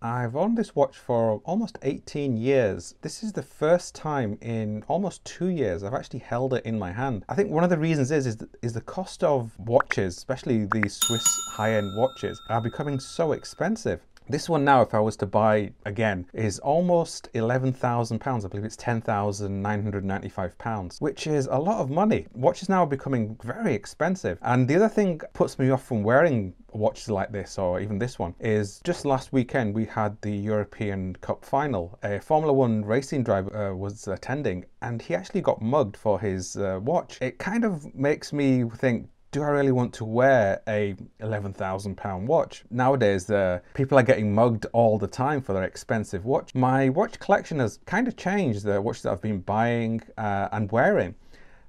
I've owned this watch for almost 18 years. This is the first time in almost two years I've actually held it in my hand. I think one of the reasons is, is, the, is the cost of watches, especially these Swiss high-end watches, are becoming so expensive. This one now, if I was to buy again, is almost £11,000. I believe it's £10,995, which is a lot of money. Watches now are becoming very expensive. And the other thing puts me off from wearing watches like this, or even this one, is just last weekend we had the European Cup final. A Formula One racing driver uh, was attending and he actually got mugged for his uh, watch. It kind of makes me think, do I really want to wear a £11,000 watch? Nowadays, uh, people are getting mugged all the time for their expensive watch. My watch collection has kind of changed the watches that I've been buying uh, and wearing.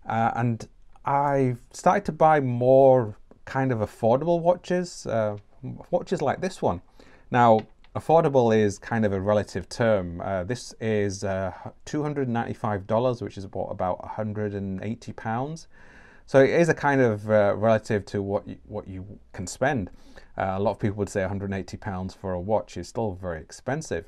Uh, and I've started to buy more kind of affordable watches, uh, watches like this one. Now, affordable is kind of a relative term. Uh, this is uh, $295, which is about, about 180 pounds. So it is a kind of uh, relative to what you, what you can spend. Uh, a lot of people would say 180 pounds for a watch is still very expensive.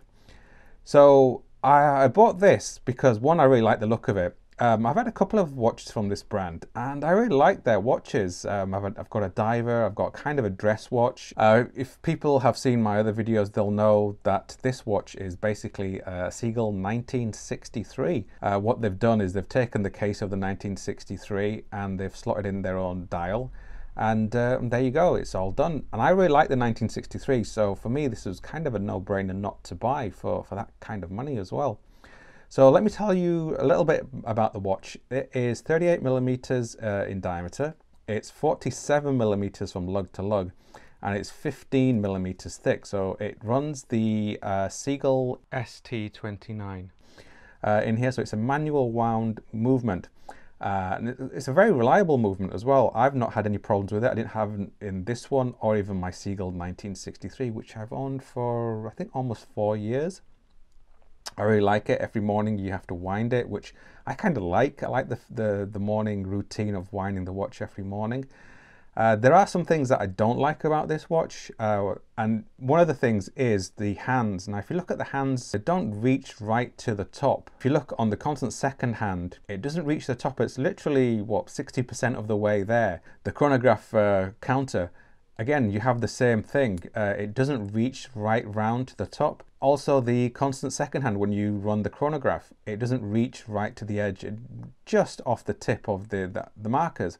So I, I, bought this because one, I really like the look of it. Um, I've had a couple of watches from this brand and I really like their watches. Um, I've, I've, got a diver, I've got kind of a dress watch. Uh, if people have seen my other videos, they'll know that this watch is basically a Seagull 1963. Uh, what they've done is they've taken the case of the 1963 and they've slotted in their own dial. And uh, there you go, it's all done. And I really like the 1963, so for me this was kind of a no-brainer not to buy for, for that kind of money as well. So let me tell you a little bit about the watch. It is 38 millimeters uh, in diameter. It's 47 millimeters from lug to lug and it's 15 millimeters thick. So it runs the uh, Seagull ST29 uh, in here. So it's a manual wound movement. Uh, and it's a very reliable movement as well. I've not had any problems with it. I didn't have in this one or even my Seagull 1963, which I've owned for I think almost four years. I really like it. Every morning you have to wind it, which I kind of like. I like the, the, the, morning routine of winding the watch every morning. Uh, there are some things that I don't like about this watch, uh, and one of the things is the hands. Now, if you look at the hands, they don't reach right to the top. If you look on the constant second hand, it doesn't reach the top. It's literally, what, 60% of the way there. The chronograph uh, counter Again, you have the same thing. Uh, it doesn't reach right round to the top. Also, the constant second hand, when you run the chronograph, it doesn't reach right to the edge, just off the tip of the, the, the markers.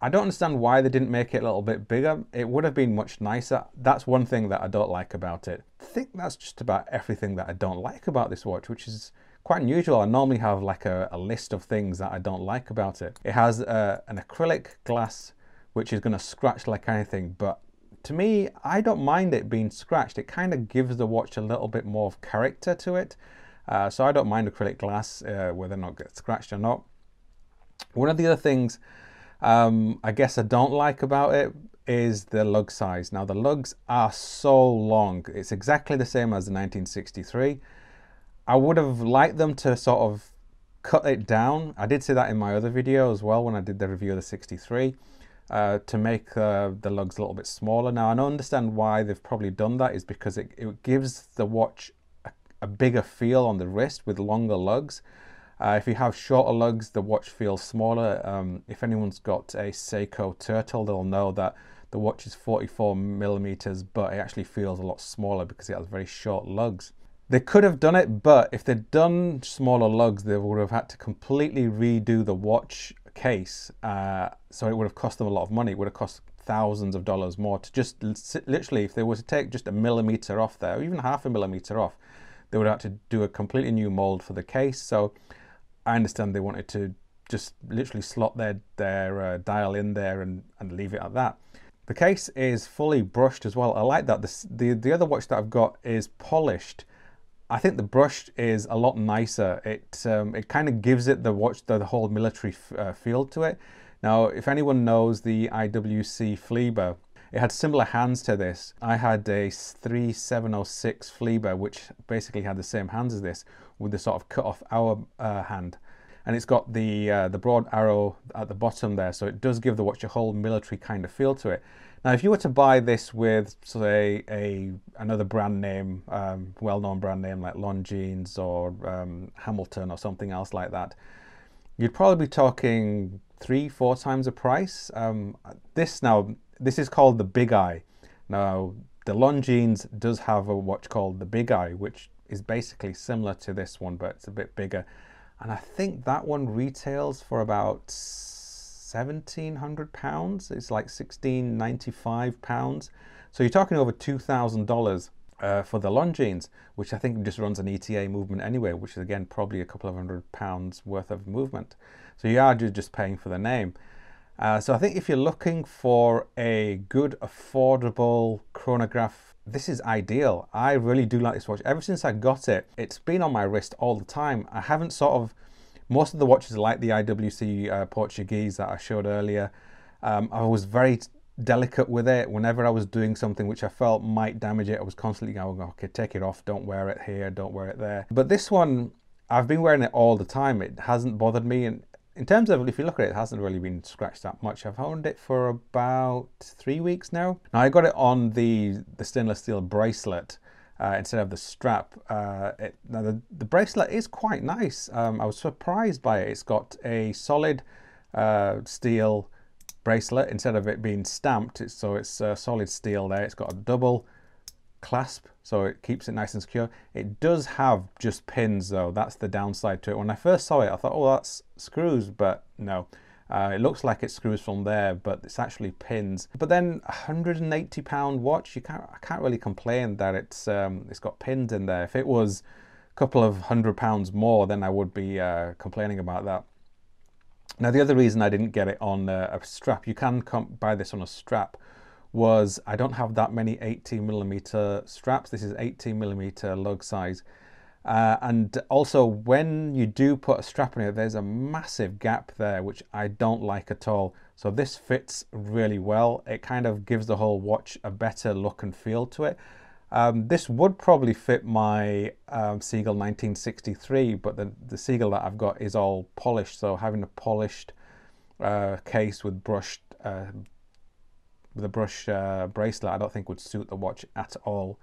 I don't understand why they didn't make it a little bit bigger. It would have been much nicer. That's one thing that I don't like about it. I think that's just about everything that I don't like about this watch, which is quite unusual. I normally have like a, a list of things that I don't like about it. It has uh, an acrylic glass which is going to scratch like anything. But to me, I don't mind it being scratched. It kind of gives the watch a little bit more of character to it. Uh, so I don't mind acrylic glass, uh, whether or not it gets scratched or not. One of the other things um, I guess I don't like about it is the lug size. Now the lugs are so long. It's exactly the same as the 1963. I would have liked them to sort of cut it down. I did say that in my other video as well when I did the review of the 63 uh, to make uh, the lugs a little bit smaller. Now I don't understand why they've probably done that is because it, it gives the watch a, a, bigger feel on the wrist with longer lugs. Uh, if you have shorter lugs, the watch feels smaller. Um, if anyone's got a Seiko Turtle, they'll know that the watch is 44 millimeters, but it actually feels a lot smaller because it has very short lugs. They could have done it, but if they'd done smaller lugs, they would have had to completely redo the watch case, uh, so it would have cost them a lot of money. It would have cost thousands of dollars more to just literally, if they were to take just a millimeter off there, or even half a millimeter off, they would have to do a completely new mold for the case. So I understand they wanted to just literally slot their their uh, dial in there and, and leave it at that. The case is fully brushed as well. I like that. The, the, the other watch that I've got is polished I think the brush is a lot nicer. It um, it kind of gives it the watch the, the whole military uh, feel to it. Now, if anyone knows the IWC Flieger, it had similar hands to this. I had a 3706 Flieger, which basically had the same hands as this, with the sort of cut off hour uh, hand. And it's got the uh, the broad arrow at the bottom there, so it does give the watch a whole military kind of feel to it. Now, if you were to buy this with, say, a another brand name, um, well-known brand name like Longines or um, Hamilton or something else like that, you'd probably be talking three, four times the price. Um, this now, this is called the Big Eye. Now, the Longines does have a watch called the Big Eye, which is basically similar to this one, but it's a bit bigger. And I think that one retails for about seventeen hundred pounds. It's like sixteen ninety five pounds. So you're talking over two thousand uh, dollars for the Longines, which I think just runs an ETA movement anyway, which is again probably a couple of hundred pounds worth of movement. So you are just paying for the name. Uh, so I think if you're looking for a good, affordable chronograph, this is ideal. I really do like this watch. Ever since I got it, it's been on my wrist all the time. I haven't sort of most of the watches like the IWC uh, Portuguese that I showed earlier. Um, I was very delicate with it. Whenever I was doing something which I felt might damage it, I was constantly going, okay, take it off, don't wear it here, don't wear it there. But this one, I've been wearing it all the time. It hasn't bothered me. And in terms of, if you look at it, it hasn't really been scratched that much. I've owned it for about three weeks now. Now I got it on the, the stainless steel bracelet uh, instead of the strap. Uh, it, now the, the bracelet is quite nice. Um, I was surprised by it. It's got a solid uh, steel bracelet instead of it being stamped. It's, so it's solid steel there. It's got a double clasp so it keeps it nice and secure. It does have just pins though. That's the downside to it. When I first saw it, I thought, oh, that's screws, but no. Uh, it looks like it screws from there, but it's actually pins. But then 180 pound watch, you can't, I can't really complain that it's, um, it's got pins in there. If it was a couple of hundred pounds more, then I would be uh, complaining about that. Now, the other reason I didn't get it on uh, a strap, you can buy this on a strap, was I don't have that many 18 millimeter straps. This is 18 millimeter lug size. Uh, and also, when you do put a strap on it, there's a massive gap there, which I don't like at all. So this fits really well. It kind of gives the whole watch a better look and feel to it. Um, this would probably fit my um, Seagull 1963, but the, the Seagull that I've got is all polished. So having a polished uh, case with brushed, uh, with a brush uh, bracelet, I don't think would suit the watch at all.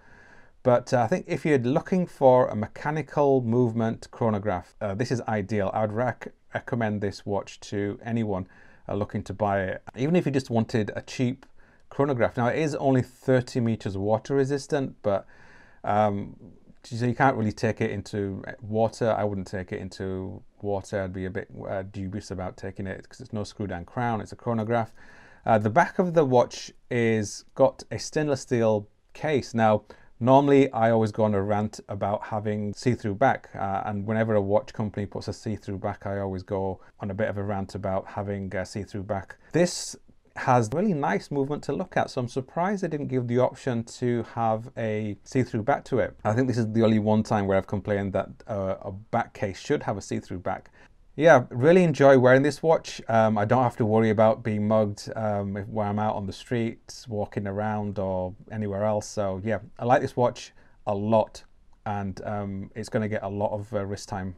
But uh, I think if you're looking for a mechanical movement chronograph, uh, this is ideal. I would rec recommend this watch to anyone uh, looking to buy it. Even if you just wanted a cheap chronograph. Now it is only 30 meters water resistant, but um, so you can't really take it into water. I wouldn't take it into water. I'd be a bit uh, dubious about taking it because it's no screw down crown. It's a chronograph. Uh, the back of the watch is got a stainless steel case. Now, Normally, I always go on a rant about having see-through back, uh, and whenever a watch company puts a see-through back, I always go on a bit of a rant about having a see-through back. This has really nice movement to look at, so I'm surprised they didn't give the option to have a see-through back to it. I think this is the only one time where I've complained that uh, a back case should have a see-through back yeah, really enjoy wearing this watch. Um, I don't have to worry about being mugged um, when I'm out on the streets, walking around, or anywhere else. So yeah, I like this watch a lot, and um, it's going to get a lot of uh, wrist time